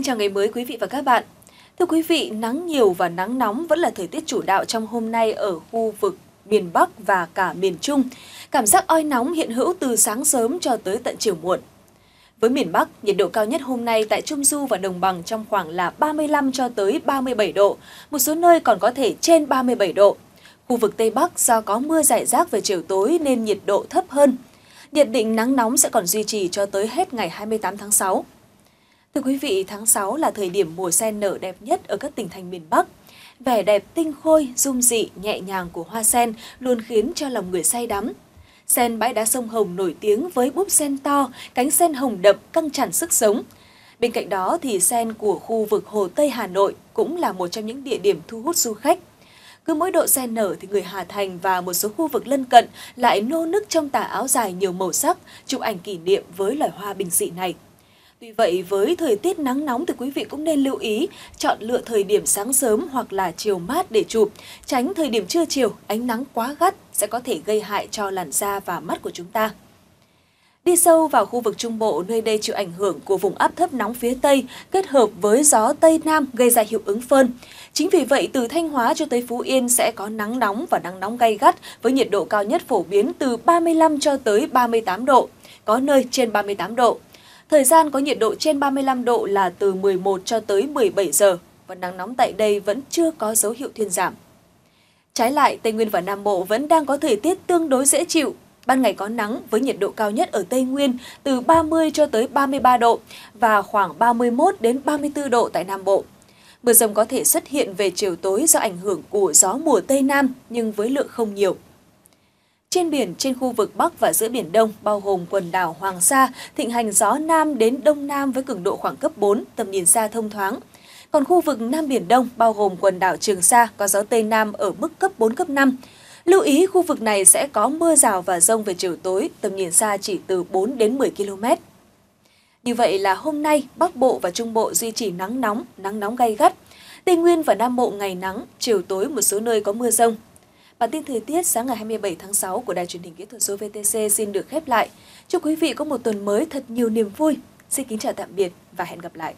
Xin chào ngày mới quý vị và các bạn. Thưa quý vị, nắng nhiều và nắng nóng vẫn là thời tiết chủ đạo trong hôm nay ở khu vực miền Bắc và cả miền Trung. Cảm giác oi nóng hiện hữu từ sáng sớm cho tới tận chiều muộn. Với miền Bắc, nhiệt độ cao nhất hôm nay tại Trung Du và Đồng Bằng trong khoảng là 35 cho tới 37 độ, một số nơi còn có thể trên 37 độ. Khu vực Tây Bắc do có mưa rải rác về chiều tối nên nhiệt độ thấp hơn. Nhiệt định nắng nóng sẽ còn duy trì cho tới hết ngày 28 tháng 6. Thưa quý vị, tháng 6 là thời điểm mùa sen nở đẹp nhất ở các tỉnh thành miền Bắc. Vẻ đẹp tinh khôi, dung dị, nhẹ nhàng của hoa sen luôn khiến cho lòng người say đắm. Sen bãi đá sông Hồng nổi tiếng với búp sen to, cánh sen hồng đậm căng tràn sức sống. Bên cạnh đó thì sen của khu vực Hồ Tây Hà Nội cũng là một trong những địa điểm thu hút du khách. Cứ mỗi độ sen nở thì người Hà Thành và một số khu vực lân cận lại nô nức trong tà áo dài nhiều màu sắc, chụp ảnh kỷ niệm với loài hoa bình dị này. Tuy vậy, với thời tiết nắng nóng thì quý vị cũng nên lưu ý chọn lựa thời điểm sáng sớm hoặc là chiều mát để chụp, tránh thời điểm trưa chiều ánh nắng quá gắt sẽ có thể gây hại cho làn da và mắt của chúng ta. Đi sâu vào khu vực Trung Bộ, nơi đây chịu ảnh hưởng của vùng áp thấp nóng phía Tây kết hợp với gió Tây Nam gây ra hiệu ứng phơn. Chính vì vậy, từ Thanh Hóa cho tới Phú Yên sẽ có nắng nóng và nắng nóng gay gắt với nhiệt độ cao nhất phổ biến từ 35 cho tới 38 độ, có nơi trên 38 độ. Thời gian có nhiệt độ trên 35 độ là từ 11 cho tới 17 giờ và nắng nóng tại đây vẫn chưa có dấu hiệu thuyên giảm. Trái lại, Tây Nguyên và Nam Bộ vẫn đang có thời tiết tương đối dễ chịu. Ban ngày có nắng với nhiệt độ cao nhất ở Tây Nguyên từ 30 cho tới 33 độ và khoảng 31 đến 34 độ tại Nam Bộ. Mưa rông có thể xuất hiện về chiều tối do ảnh hưởng của gió mùa Tây Nam nhưng với lượng không nhiều. Trên biển, trên khu vực Bắc và giữa Biển Đông, bao gồm quần đảo Hoàng Sa, thịnh hành gió Nam đến Đông Nam với cường độ khoảng cấp 4, tầm nhìn xa thông thoáng. Còn khu vực Nam Biển Đông, bao gồm quần đảo Trường Sa, có gió Tây Nam ở mức cấp 4, cấp 5. Lưu ý khu vực này sẽ có mưa rào và rông về chiều tối, tầm nhìn xa chỉ từ 4 đến 10 km. Như vậy là hôm nay, Bắc Bộ và Trung Bộ duy trì nắng nóng, nắng nóng gay gắt. Tây Nguyên và Nam Bộ ngày nắng, chiều tối một số nơi có mưa rông, Bản tin thời tiết sáng ngày 27 tháng 6 của Đài truyền hình kỹ thuật số VTC xin được khép lại. Chúc quý vị có một tuần mới thật nhiều niềm vui. Xin kính chào tạm biệt và hẹn gặp lại.